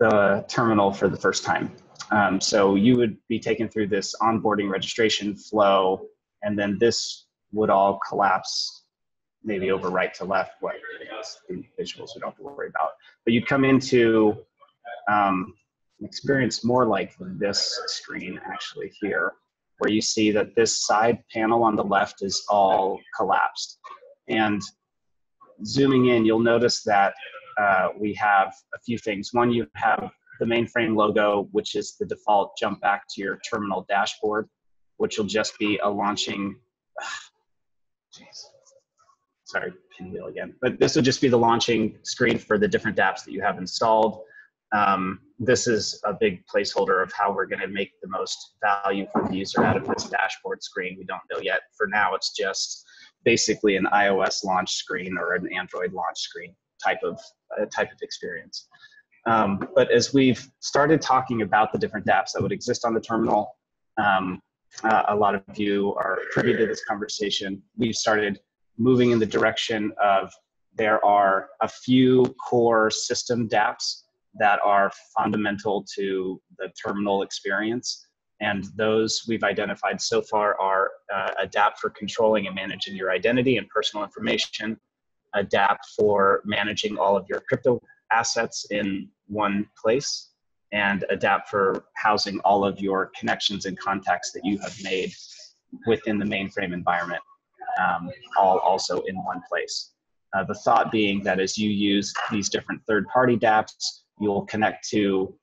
the terminal for the first time um, so you would be taken through this onboarding registration flow and then this would all collapse maybe over right to left what the visuals we don't have to worry about but you'd come into um, an experience more like this screen actually here where you see that this side panel on the left is all collapsed and zooming in, you'll notice that uh, we have a few things. One, you have the mainframe logo, which is the default jump back to your terminal dashboard, which will just be a launching. Sorry, pinwheel again. But this will just be the launching screen for the different apps that you have installed. Um, this is a big placeholder of how we're going to make the most value for the user out of this dashboard screen. We don't know yet. For now, it's just basically an iOS launch screen or an Android launch screen type of uh, type of experience. Um, but as we've started talking about the different dApps that would exist on the terminal, um, uh, a lot of you are privy to this conversation. We've started moving in the direction of there are a few core system dApps that are fundamental to the terminal experience. And those we've identified so far are uh, a dApp for controlling and managing your identity and personal information, a dApp for managing all of your crypto assets in one place, and adapt for housing all of your connections and contacts that you have made within the mainframe environment, um, all also in one place. Uh, the thought being that as you use these different third-party dApps, you will connect to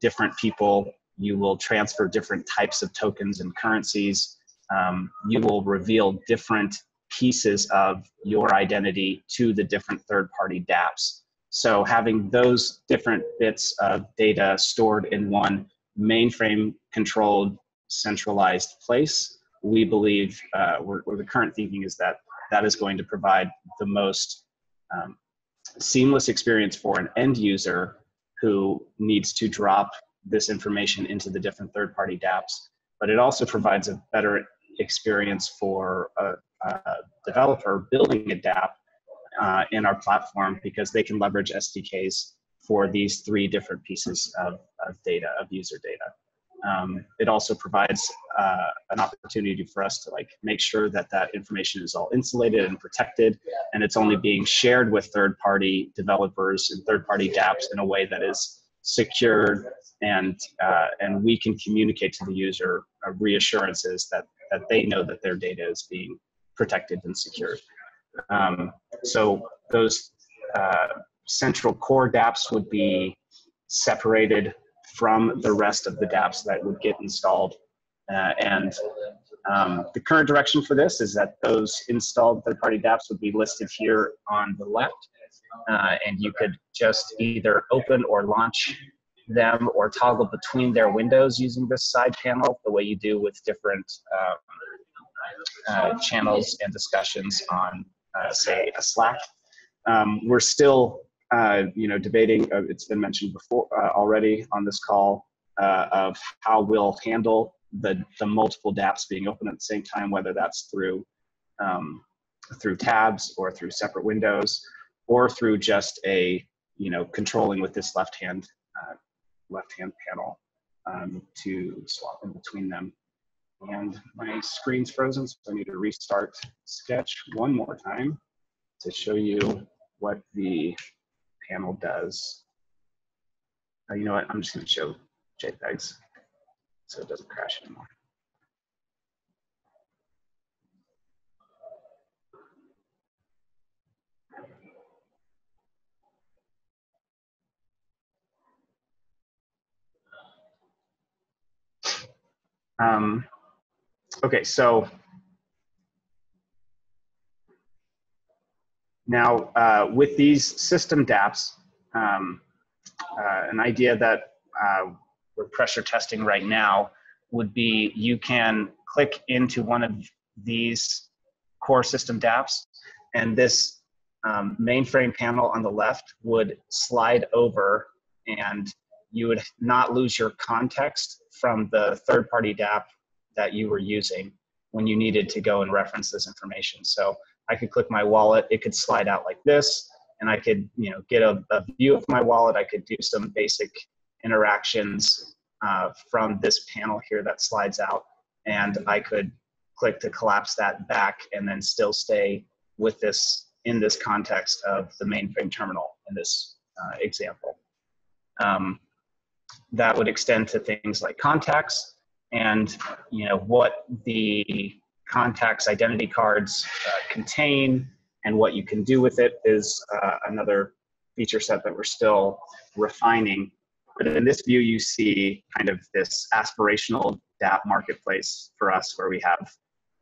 different people, you will transfer different types of tokens and currencies, um, you will reveal different pieces of your identity to the different third-party dApps. So having those different bits of data stored in one mainframe controlled centralized place, we believe, uh, the current thinking is that that is going to provide the most um, seamless experience for an end user who needs to drop this information into the different third party dApps. But it also provides a better experience for a, a developer building a dApp uh, in our platform because they can leverage SDKs for these three different pieces of, of data, of user data. Um, it also provides uh, an opportunity for us to like make sure that that information is all insulated and protected, and it's only being shared with third-party developers and third-party dApps in a way that is secured, and uh, and we can communicate to the user uh, reassurances that that they know that their data is being protected and secured. Um, so those uh, central core dApps would be separated from the rest of the dApps that would get installed. Uh, and um, the current direction for this is that those installed third-party dApps would be listed here on the left. Uh, and you could just either open or launch them or toggle between their windows using this side panel the way you do with different um, uh, channels and discussions on uh, say, a Slack. Um, we're still, uh, you know, debating. Uh, it's been mentioned before uh, already on this call uh, of how we'll handle the the multiple DApps being open at the same time, whether that's through um, through tabs or through separate windows, or through just a you know controlling with this left hand left hand panel um, to swap in between them and my screen's frozen, so I need to restart Sketch one more time to show you what the panel does. Uh, you know what, I'm just gonna show JPEGs so it doesn't crash anymore. Um, Okay, so now uh, with these system dApps, um, uh, an idea that uh, we're pressure testing right now would be you can click into one of these core system dApps and this um, mainframe panel on the left would slide over and you would not lose your context from the third party dApp that you were using when you needed to go and reference this information. So I could click my wallet, it could slide out like this, and I could, you know, get a, a view of my wallet. I could do some basic interactions uh, from this panel here that slides out, and I could click to collapse that back and then still stay with this in this context of the mainframe terminal in this uh, example. Um, that would extend to things like contacts and you know what the contacts identity cards uh, contain and what you can do with it is uh, another feature set that we're still refining. But in this view, you see kind of this aspirational DApp marketplace for us where we have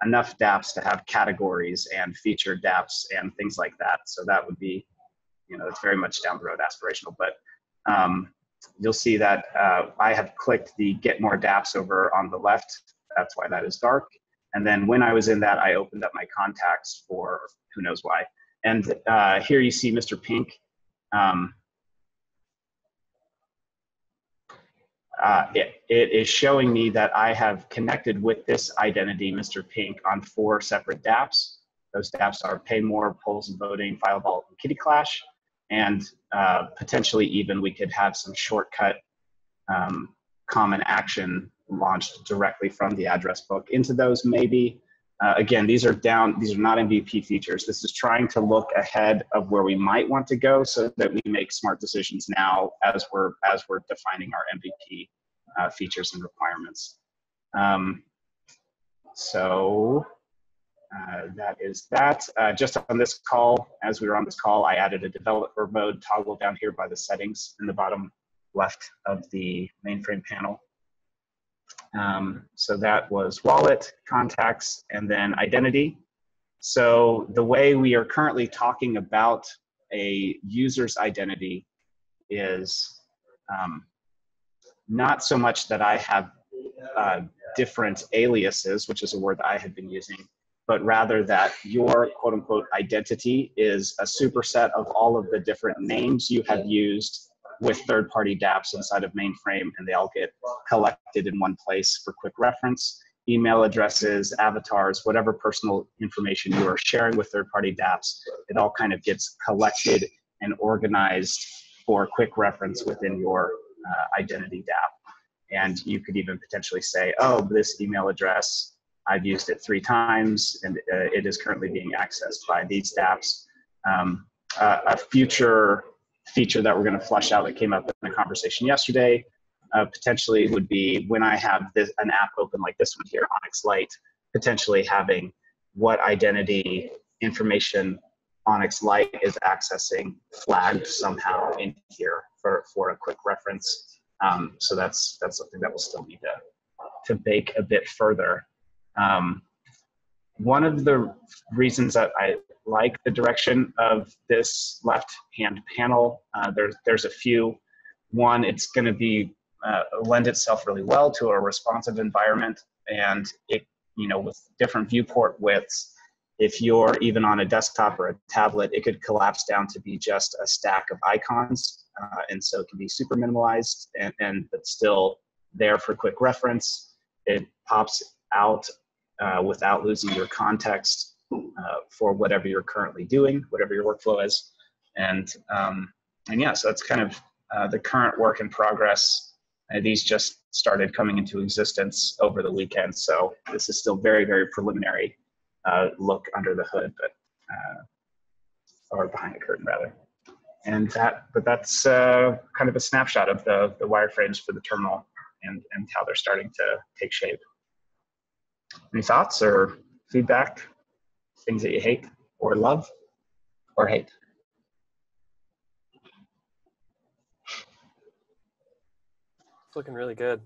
enough dApps to have categories and feature dApps and things like that. So that would be, you know, it's very much down the road aspirational. But um, you'll see that uh, I have clicked the get more dApps over on the left. That's why that is dark. And then when I was in that, I opened up my contacts for who knows why. And uh, here you see Mr. Pink. Um, uh, it, it is showing me that I have connected with this identity, Mr. Pink, on four separate dApps. Those dApps are Pay More, Polls and Voting, Filevault, and Kitty Clash. And uh, potentially even we could have some shortcut um, common action launched directly from the address book into those maybe. Uh, again, these are down, these are not MVP features. This is trying to look ahead of where we might want to go so that we make smart decisions now as we're, as we're defining our MVP uh, features and requirements. Um, so uh, that is that. Uh, just on this call, as we were on this call, I added a developer mode toggle down here by the settings in the bottom left of the mainframe panel. Um, so that was wallet, contacts, and then identity. So the way we are currently talking about a user's identity is um, not so much that I have uh, different aliases, which is a word that I have been using, but rather that your quote unquote identity is a superset of all of the different names you have used with third party dApps inside of mainframe, and they all get collected in one place for quick reference. Email addresses, avatars, whatever personal information you are sharing with third party dApps, it all kind of gets collected and organized for quick reference within your uh, identity dApp. And you could even potentially say, oh, this email address, I've used it three times and uh, it is currently being accessed by these dApps. Um, uh, a future feature that we're going to flush out that came up in the conversation yesterday uh, potentially would be when I have this, an app open like this one here, Onyx Lite, potentially having what identity information Onyx Lite is accessing flagged somehow in here for, for a quick reference. Um, so that's that's something that we'll still need to, to bake a bit further. Um, one of the reasons that I like the direction of this left hand panel. Uh, there's, there's a few. One, it's going to be uh, lend itself really well to a responsive environment, and it, you know, with different viewport widths, if you're even on a desktop or a tablet, it could collapse down to be just a stack of icons, uh, and so it can be super minimalized and, and but still there for quick reference. It pops out uh, without losing your context uh, for whatever you're currently doing, whatever your workflow is. And, um, and yeah, so that's kind of uh, the current work in progress. Uh, these just started coming into existence over the weekend. So this is still very, very preliminary uh, look under the hood, but, uh, or behind the curtain rather. And that, but that's uh, kind of a snapshot of the, the wireframes for the terminal and, and how they're starting to take shape. Any thoughts or feedback? things that you hate or love or hate. It's looking really good.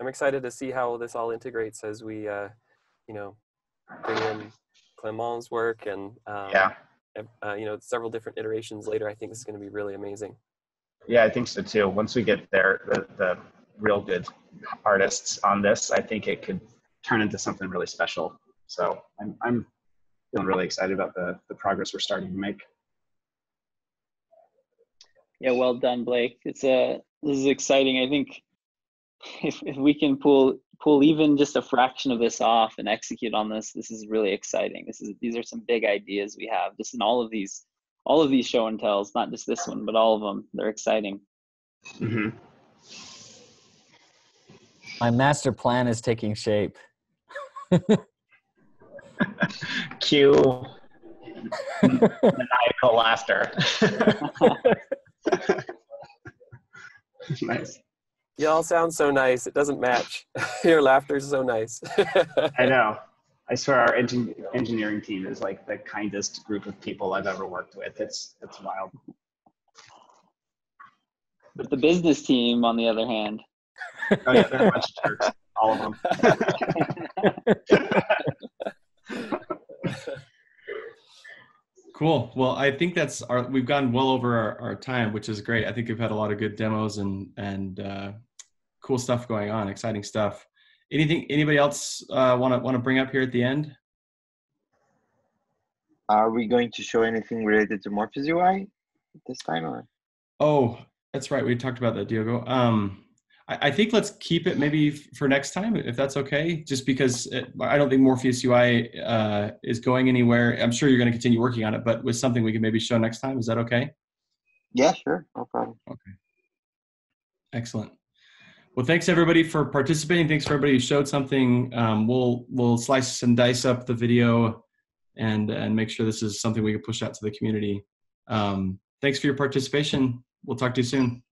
I'm excited to see how this all integrates as we, uh, you know, bring in Clement's work and um, yeah, uh, you know, several different iterations later. I think this is going to be really amazing. Yeah, I think so too. Once we get there, the, the real good artists on this, I think it could turn into something really special. So I'm, I'm feeling really excited about the, the progress we're starting to make. Yeah, well done, Blake. It's a this is exciting. I think if, if we can pull pull even just a fraction of this off and execute on this, this is really exciting. This is these are some big ideas we have just in all of these all of these show and tells, not just this one, but all of them. They're exciting. Mm-hmm. My master plan is taking shape. Cue maniacal laughter. nice. You all sound so nice. It doesn't match. Your laughter is so nice. I know. I swear our engin- engineering team is like the kindest group of people I've ever worked with. It's it's wild. But the business team, on the other hand. Oh yeah, they're a bunch of jerks. All of them. Cool. Well, I think that's our. We've gone well over our, our time, which is great. I think we've had a lot of good demos and and uh, cool stuff going on. Exciting stuff. Anything? Anybody else want to want to bring up here at the end? Are we going to show anything related to Morpheus UI this time, or? Oh, that's right. We talked about that, Diogo. Um, I, I think let's keep it maybe for next time if that's okay. Just because it, I don't think Morpheus UI uh, is going anywhere. I'm sure you're going to continue working on it, but with something we can maybe show next time. Is that okay? Yeah, sure, no problem. Okay. Excellent. Well, thanks everybody for participating. Thanks for everybody who showed something. Um, we'll we'll slice and dice up the video and and make sure this is something we can push out to the community. Um, thanks for your participation. We'll talk to you soon.